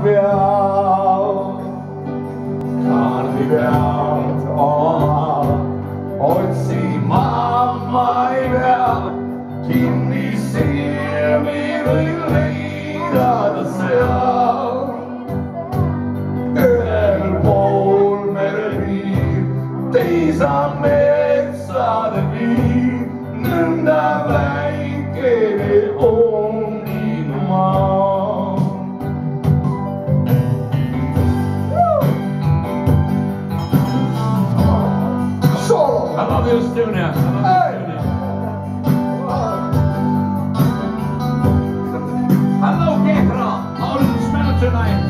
Magneveld. Carneveld, oh, ooit zie mama i vel, kan ni se min lilla selv. Ölbål Love you, Estonia. I love Hey! you, Estonia. Hello, Gekra. How does it smell tonight?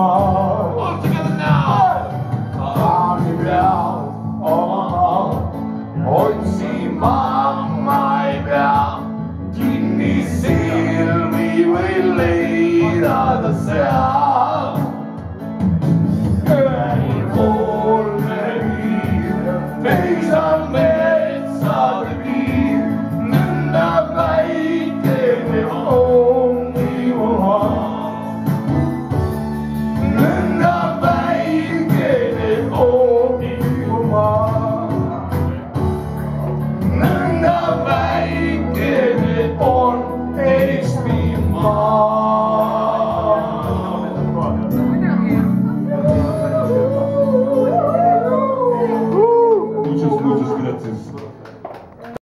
Oh All together now. I'll be down on my my down. Keep me we the sound. Face